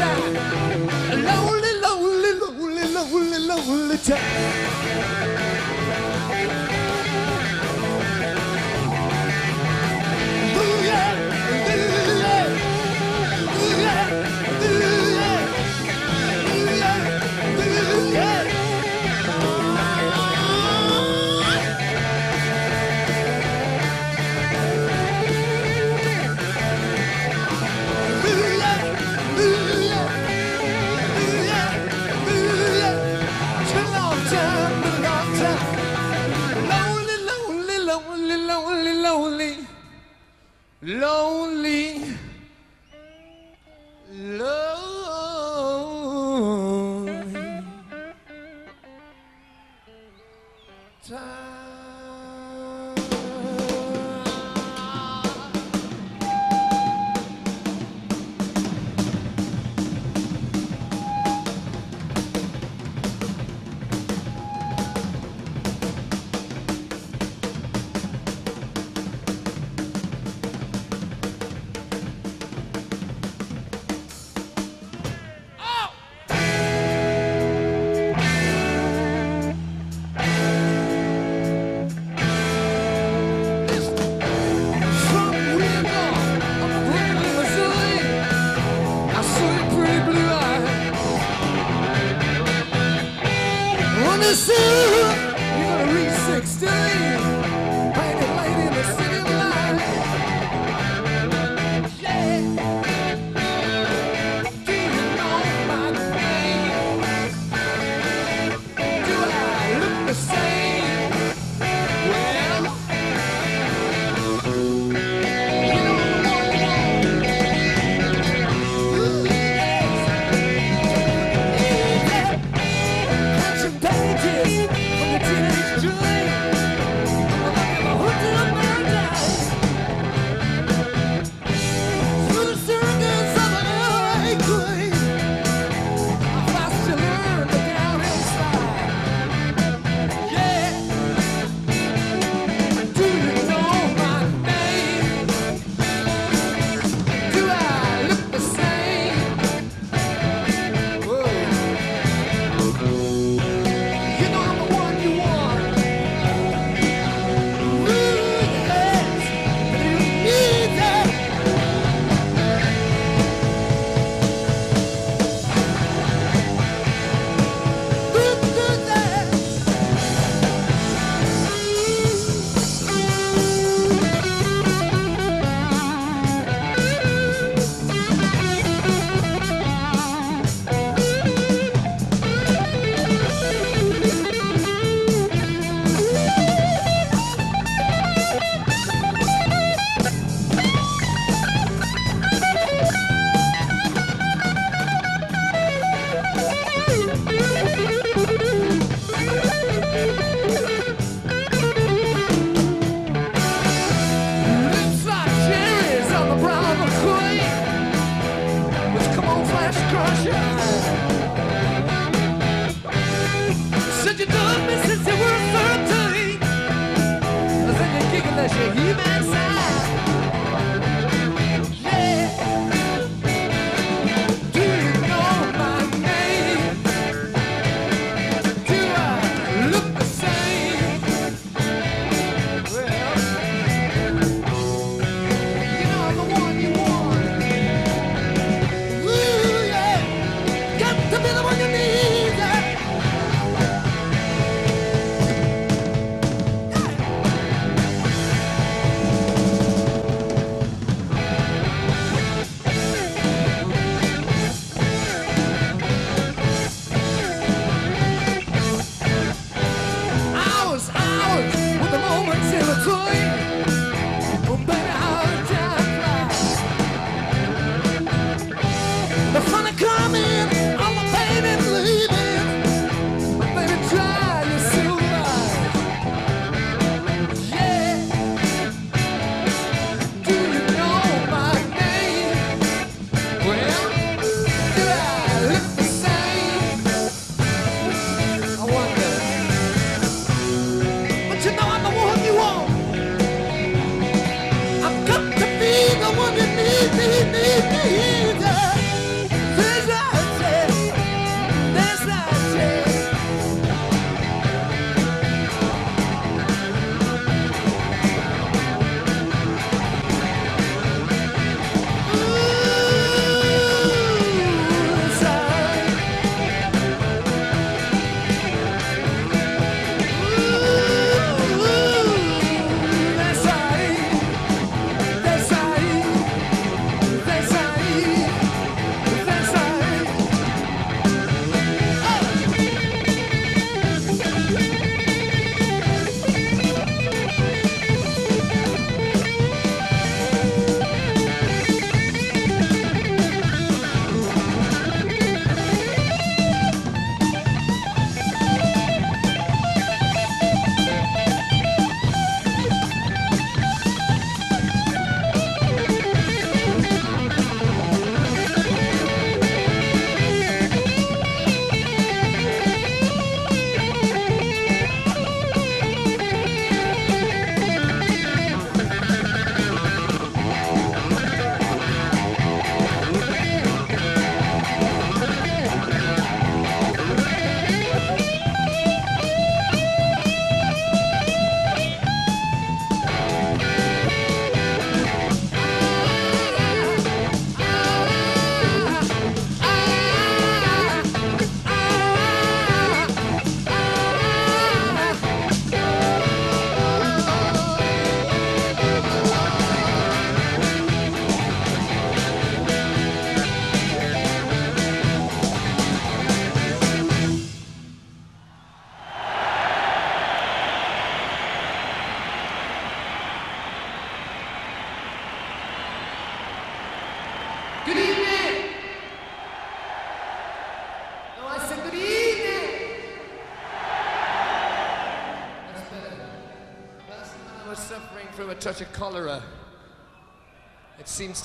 A lonely, lonely, lonely, lonely, lonely time. Lonely,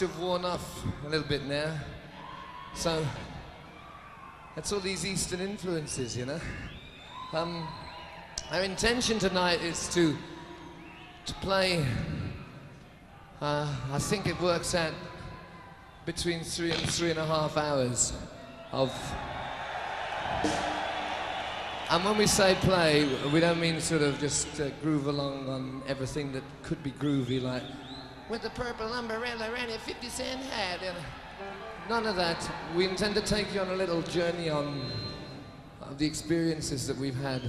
Have worn off a little bit now. So, that's all these Eastern influences, you know. Um, our intention tonight is to to play. Uh, I think it works out between three and three and a half hours of. And when we say play, we don't mean sort of just uh, groove along on everything that could be groovy, like with the purple umbrella and a 50 cent hat. And none of that. We intend to take you on a little journey on the experiences that we've had,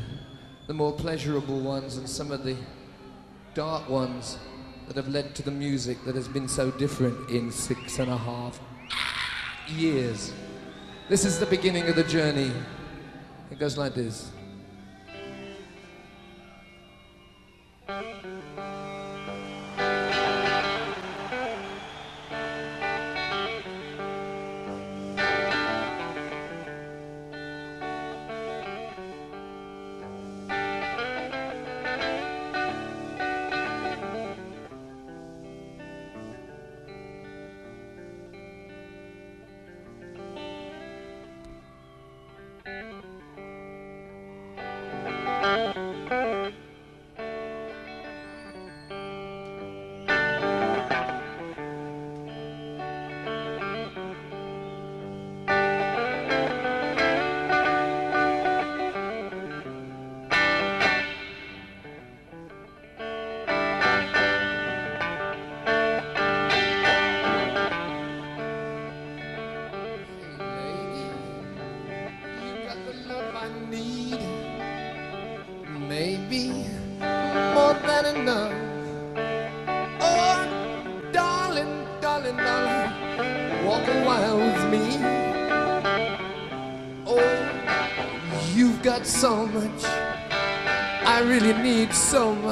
the more pleasurable ones and some of the dark ones that have led to the music that has been so different in six and a half years. This is the beginning of the journey. It goes like this. So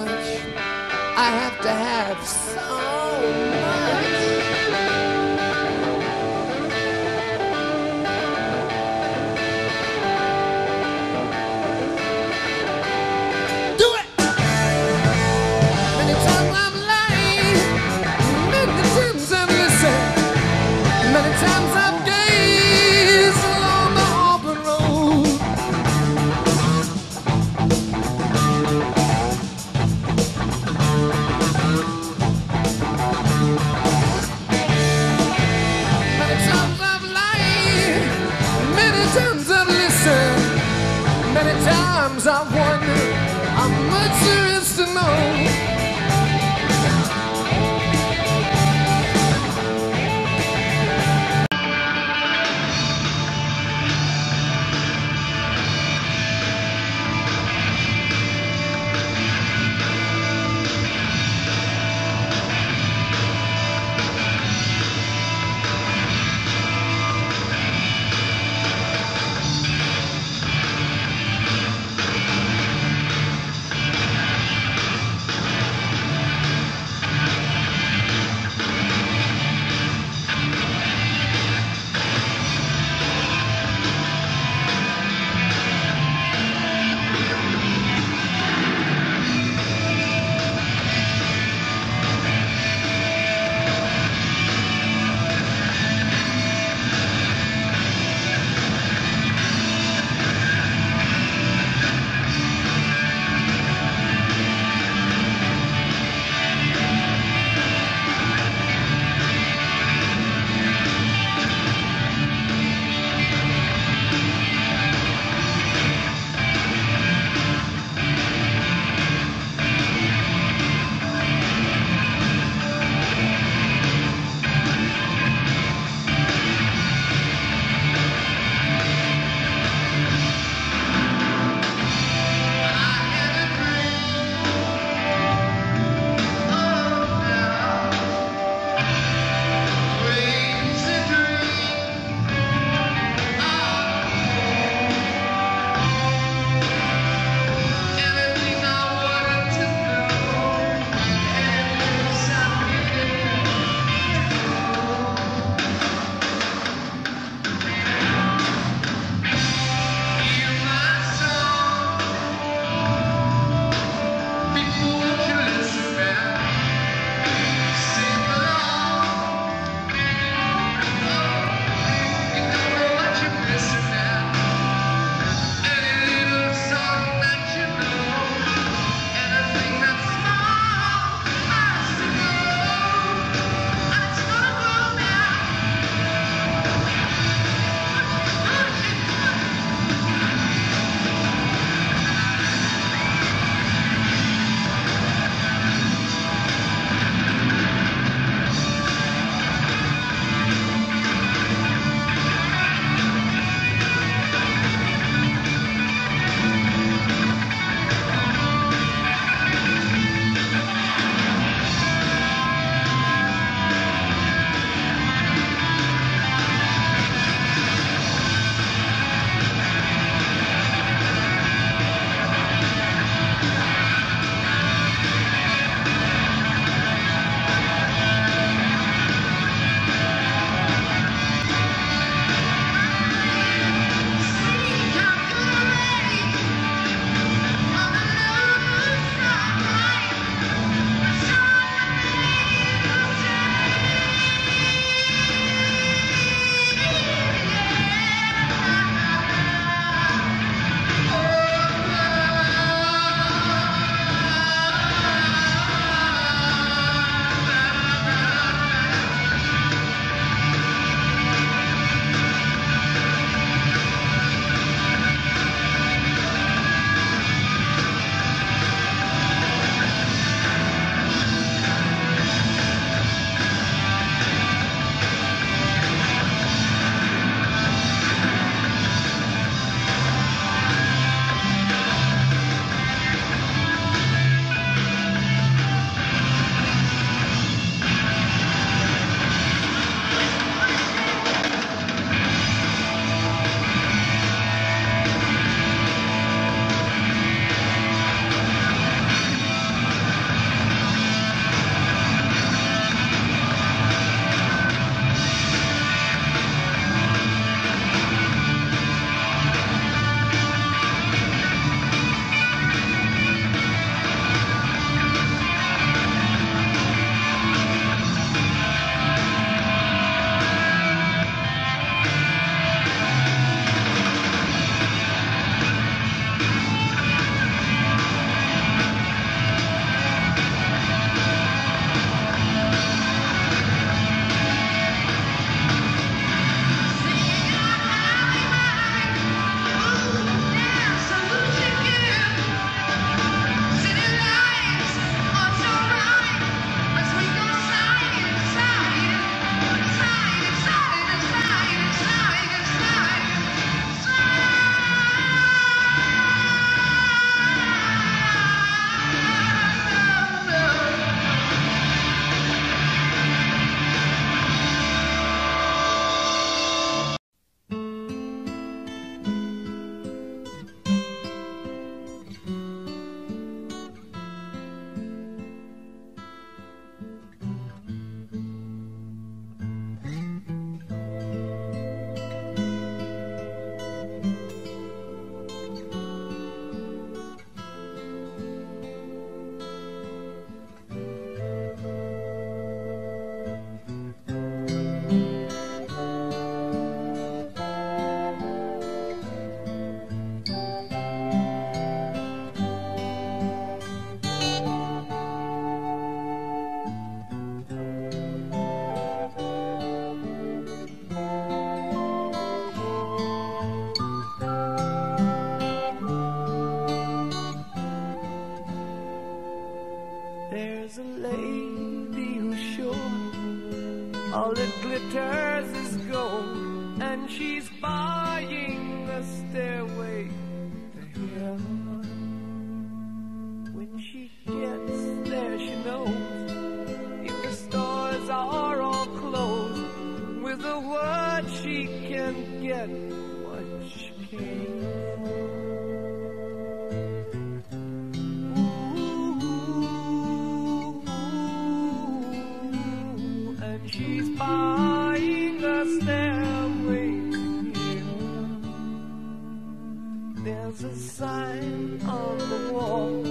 There's a sign on the wall,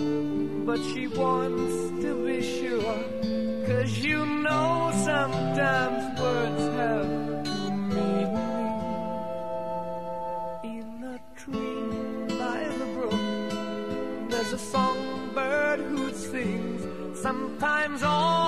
but she wants to be sure. Cause you know sometimes words have to mean In a tree by the brook, there's a songbird who sings sometimes all.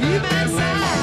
He-Man side.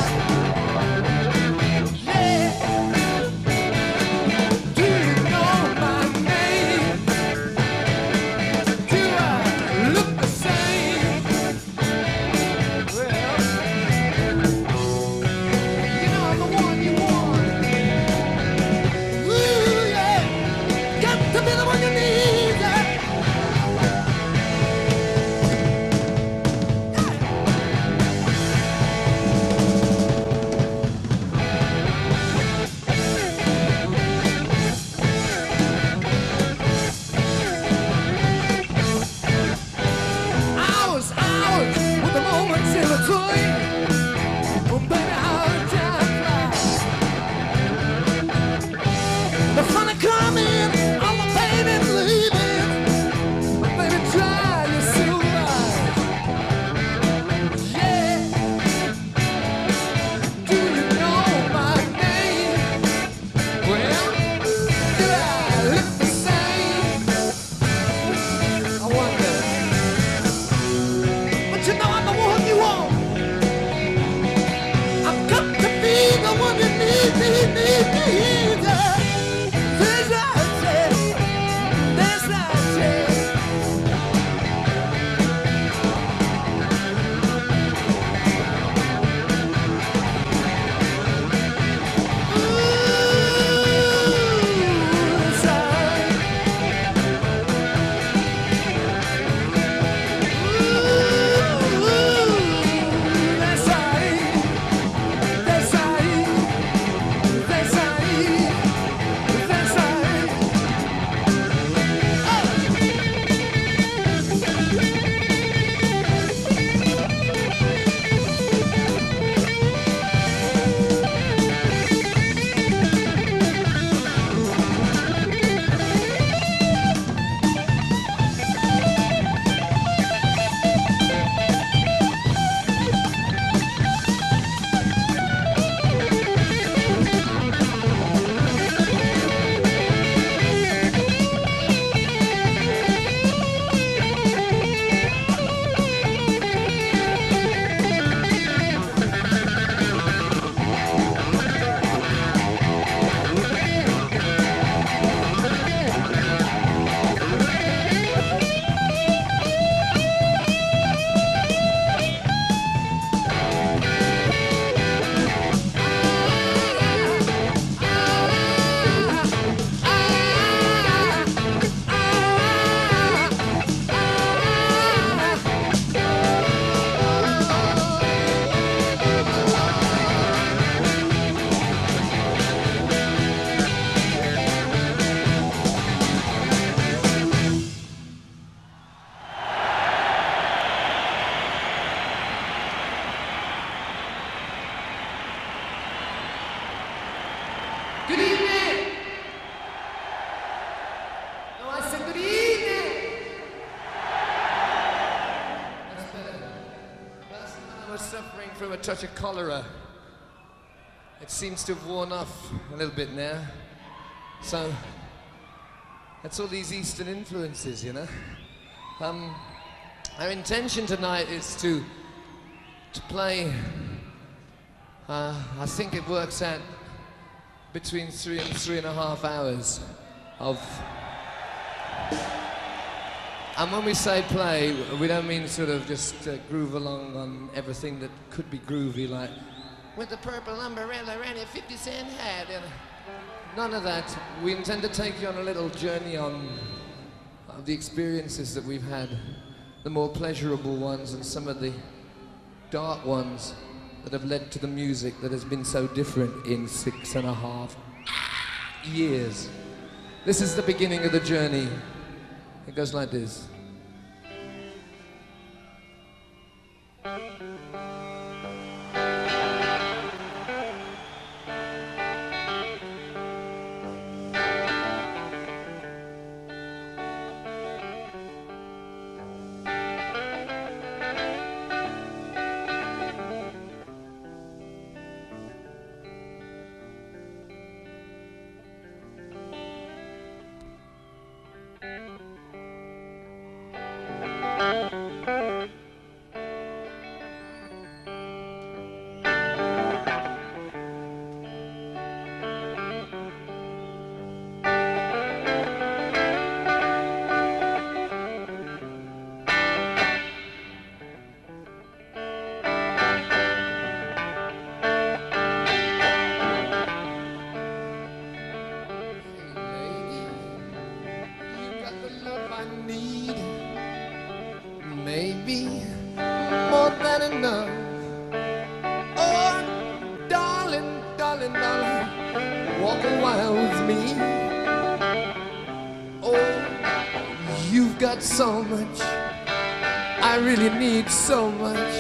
Have worn off a little bit now. So, that's all these Eastern influences, you know. Um, our intention tonight is to to play. Uh, I think it works out between three and three and a half hours of. And when we say play, we don't mean sort of just uh, groove along on everything that could be groovy, like with the purple umbrella and a 50 cent hat. And none of that. We intend to take you on a little journey on the experiences that we've had, the more pleasurable ones and some of the dark ones that have led to the music that has been so different in six and a half years. This is the beginning of the journey. It goes like this. that me. Oh, you've got so much. I really need so much.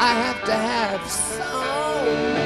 I have to have so much.